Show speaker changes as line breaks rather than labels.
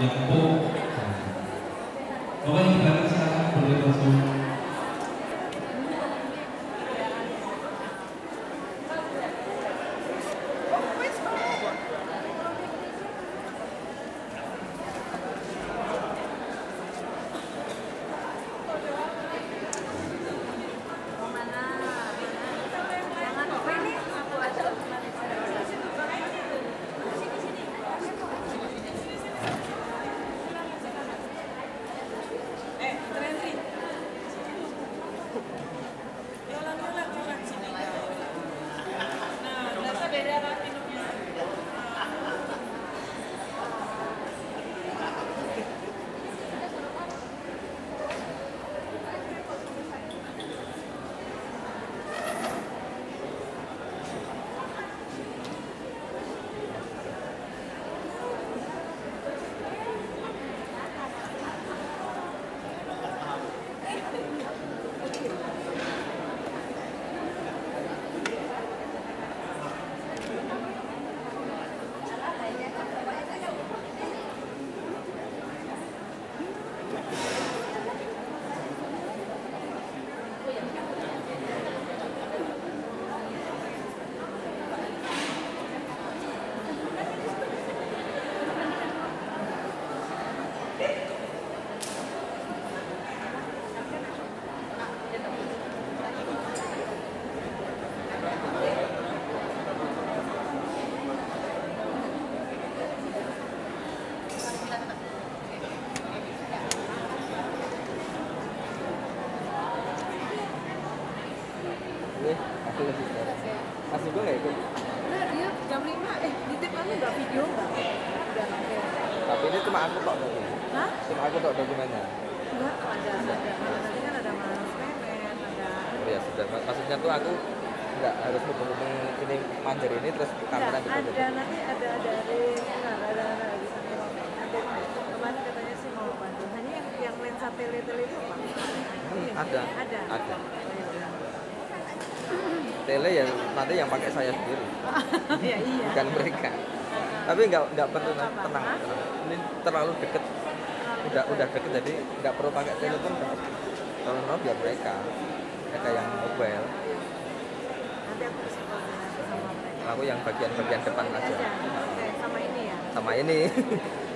yang empuk. Kalian silakan boleh langsung
Ini aku lebih Mas juga nggak ikut?
Nah, dia jam 5, eh nitip kamu nggak video nggak? Oke.
Tapi ini cuma aku berarti.
Hah?
Cuma aku tok dokumennya.
Enggak, ada, ada. Nanti kan ada Mas Memen, ada...
Oh ya sudah. Mak- Maksudnya tuh aku nggak harus hubung-hubung ini manjer ini terus kamera gitu.
ada, nanti ada dari... Enggak, ada, ada, di sana. Ada, kemarin katanya sih mau bantu. Hanya yang, yang lensa tele-tele itu apa?
Hmm, ada.
Ada?
Ada.
Oh, ya.
Tele ya nanti yang pakai saya sendiri,
ya iya.
bukan mereka. Tapi nggak nggak perlu tenang, tenang. Ini terlalu deket. Udah udah deket jadi nggak perlu pakai telepon. Kalau mau biar mereka, mereka yang mobile.
Nanti aku
yang bagian-bagian depan
aja. Oke. Sama ini ya?
Sama ini.